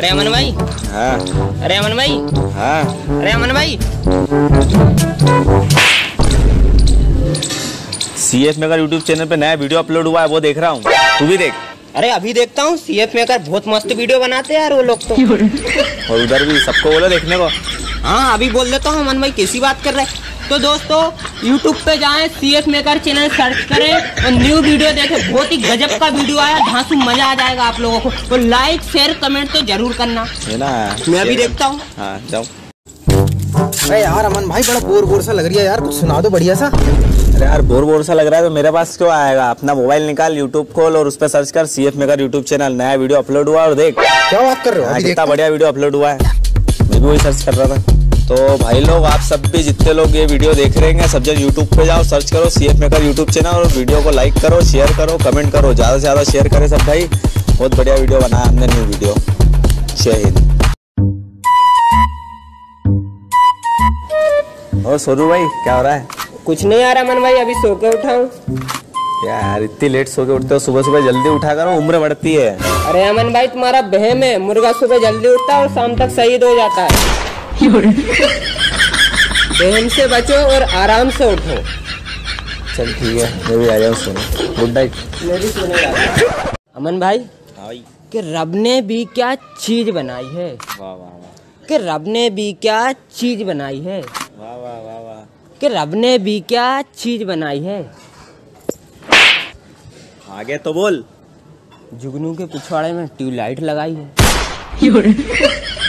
अरे अमन भाई। हाँ। अरे अमन भाई। हाँ। अरे अमन भाई। C F maker YouTube channel पे नया वीडियो अपलोड हुआ है वो देख रहा हूँ। तू भी देख। अरे अभी देखता हूँ सी एफ़ मेकर बहुत मस्त वीडियो बनाते हैं यार वो लोग तो। और उधर भी सबको बोलो देखने को। हाँ अभी बोल देता हूँ अमन भाई कैसी बात कर रहे हैं? तो दोस्तों YouTube पे जाएँ C F maker channel search करें और न्यू वीडियो देखें। बहुत ही गजब का वीडियो आया धांसू मज़ा आ जाएगा आप लोगों को। तो लाइक शेयर कमेंट तो ज़रूर करना। है ना? मैं अभी देखता हूँ। हाँ जाओ। अरे यार अमन भाई बड़ा बोर बोर सा लग रही है यार। कुछ सुना दो बढ़िया सा। अरे यार बोर बोर सा लग रहा है तो मेरे पास क्यों आएगा? अपना मोबाइल निकाल यूट्यूब खोल और उस पर सर्च कर C F maker YouTube channel नया वीडियो अपलोड हुआ और देख। क्या बात कर रहे हो? हाँ, अभी कितना बढ़िया वीडियो अपलोड हुआ है। मैं भी वही सर्च कर रहा था। तो भाई लोग आप सब भी जितने लोग ये वीडियो देख रहे हैं सब जन यूट्यूब पे जाओ सर्च करो C F maker YouTube channel और वीडियो को लाइक करो शेयर करो कमेंट करो ज़्यादा से ज़्यादा शेयर करें सब भाई। बहुत बढ़िया वीडियो बनाया हमने न्यू वीडियो जय हिंद। और सोनू भाई क्या हो रहा है? कुछ नहीं यार अमन भाई अभी सो के उठाऊं। यार इतनी लेट सो के उठते हो सुबह सुबह जल्दी उठा करो उम्र बढ़ती है। अरे अमन भाई तुम्हारा बहम है मुर्गा सुबह जल्दी उठता है और शाम तक शहीद हो जाता है। बहम से बचो और आराम से उठो। चल ठीक है मैं भी आ जाऊँ सोनू। गुड नाइट मैं भी सोने जा रहा हूँ। अमन भाई हाँ भाई कि रब ने भी क्या चीज़ बनाई है? वाह वाह वाह। कि रब ने भी क्या चीज़ बनाई है? वाह वाह वाह वाह। कि रब ने भी क्या चीज़ बनाई है? आगे तो बोल। जुगनू के पिछवाड़े में ट्यूबलाइट लगाई है।